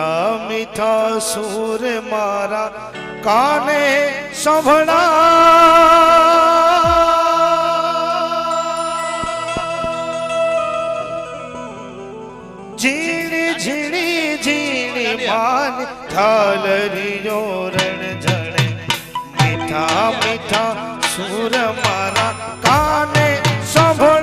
मीठा मीठा सुर मारा, काने संभड़ा झीणी झीणी झीणी मान थाल रियो रण झड़े मीठा मीठा सुर मारा, काने संभड़ा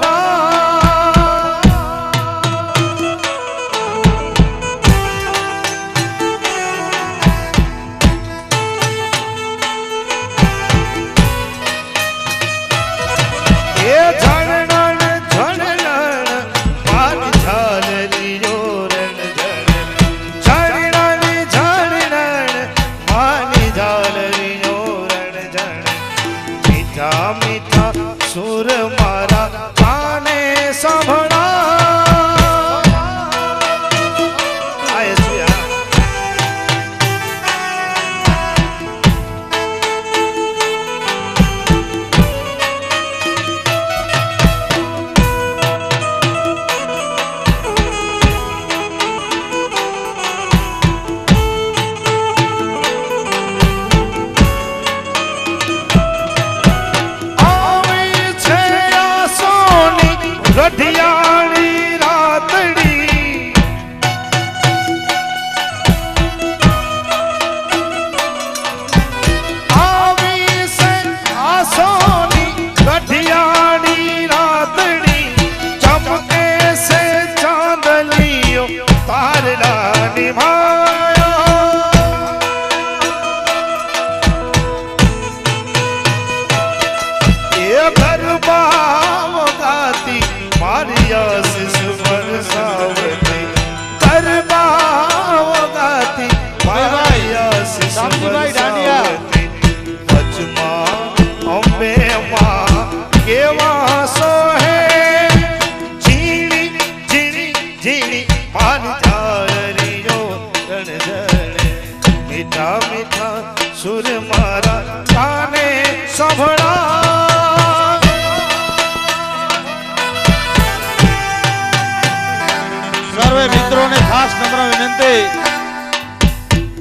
સોની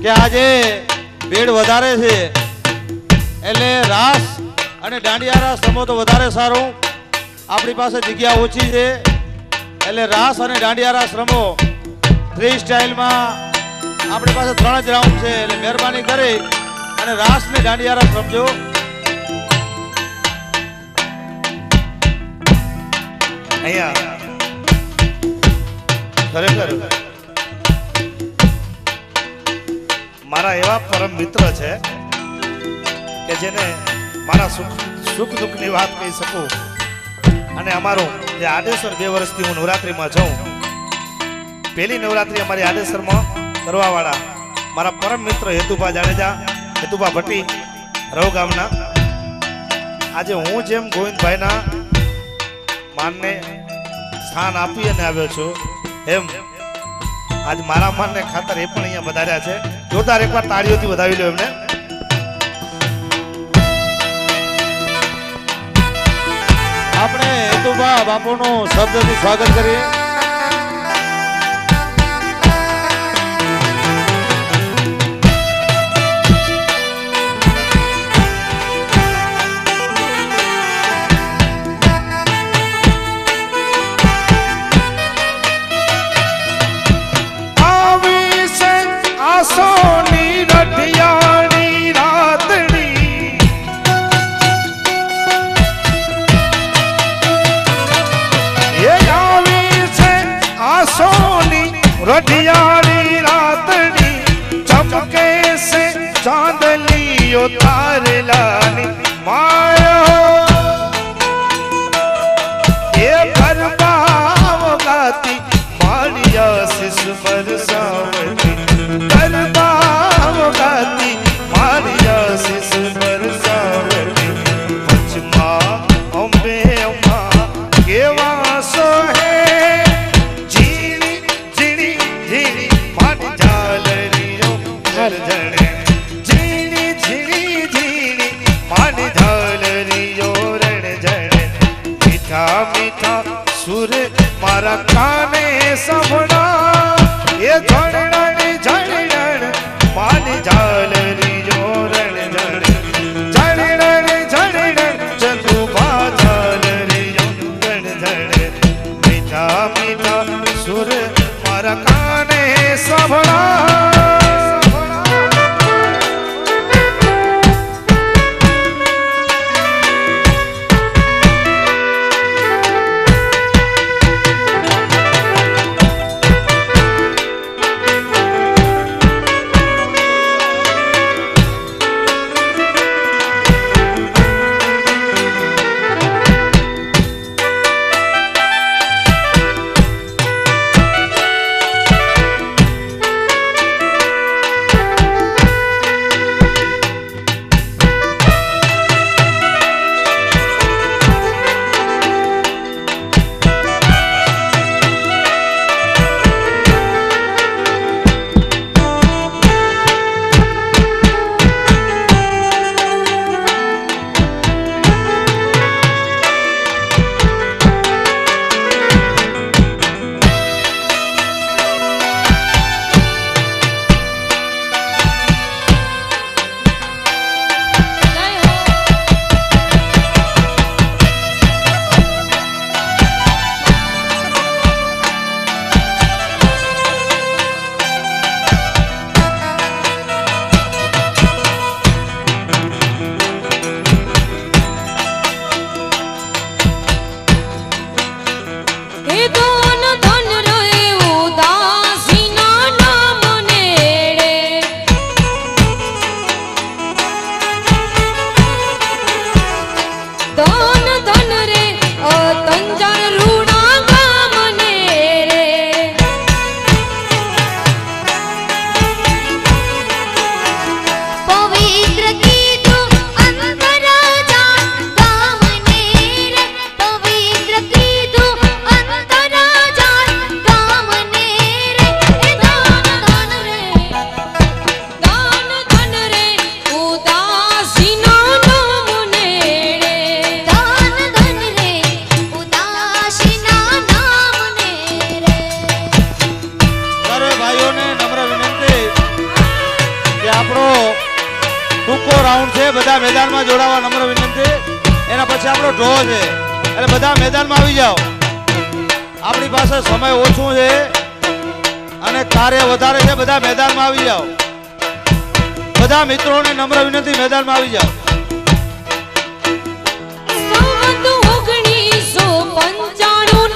કે આજે ભીડ વધારે છે. એટલે રાસ અને દાંડિયા રાસ રમો તો વધારે સારું. આપણી પાસે જગ્યા ઓછી છે. એટલે રાસ અને દાંડિયા રાસ રમો ફ્રી સ્ટાઇલમાં આપણી પાસે ત્રણ જ રાઉન્ડ છે. એટલે મહેરબાની કરી અને રાસ ને દાંડિયા રાસ રમજો અહીંયા. ખરેખર. મારા એવા પરમ મિત્ર છે કે જેને મારા સુખ સુખ દુઃખની વાત કહી શકું. અને અમારું જે આડેસર બે વર્ષથી હું નવરાત્રિમાં જાઉં, પહેલી નવરાત્રિ અમારી આડેસરમાં કરવાવાળા મારા પરમ મિત્ર હેતુભા જાડેજા, હેતુભા ભટ્ટી રવ ગામના. આજે હું જેમ ગોવિંદભાઈના માનને સ્થાન આપી અને આવ્યો છું, એમ આજ મારા માનને ખાતર એ પણ અહીંયા વધાર્યા છે. જોરદાર એકવાર તાળીઓથી વધાવી લો એમને. આપણે હેતુભા બાપુનું શબ્દથી સ્વાગત કરીએ. वॾियारी रातनी चमके से चांदनी उतारला रखा ने सभना સમય ઓછો છે અને કાર્ય વધારે છે, બધા મેદાનમાં આવી જાઓ. બધા મિત્રોને નમ્ર વિનંતી, મેદાનમાં આવી જાઓ. પંચાણું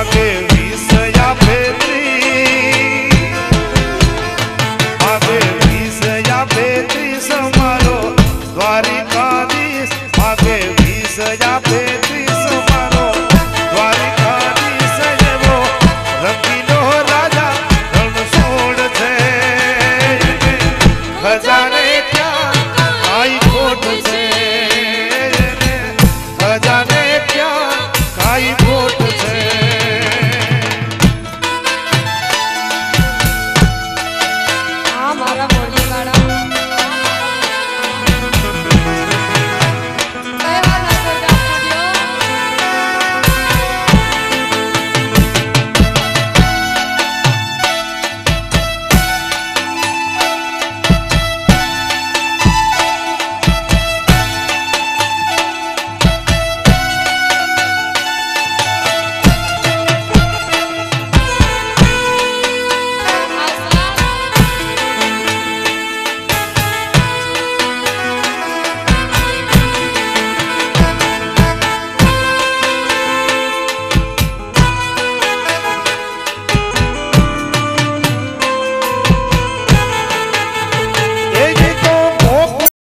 એ માગે